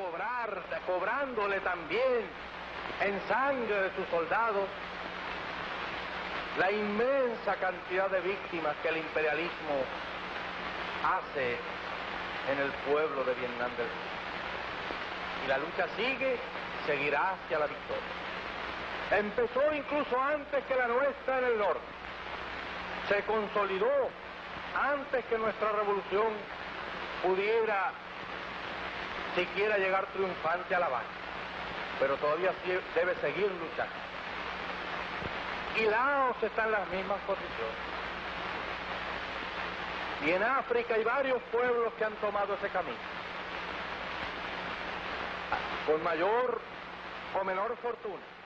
cobrar, cobrándole también en sangre de sus soldados la inmensa cantidad de víctimas que el imperialismo hace en el pueblo de Vietnam del Sur. Y la lucha sigue, seguirá hacia la victoria. Empezó incluso antes que la nuestra en el norte. Se consolidó antes que nuestra revolución pudiera siquiera llegar triunfante a la base. Pero todavía debe seguir luchando. Y Laos está en las mismas condiciones. Y en África hay varios pueblos que han tomado ese camino. Con mayor o menor fortuna.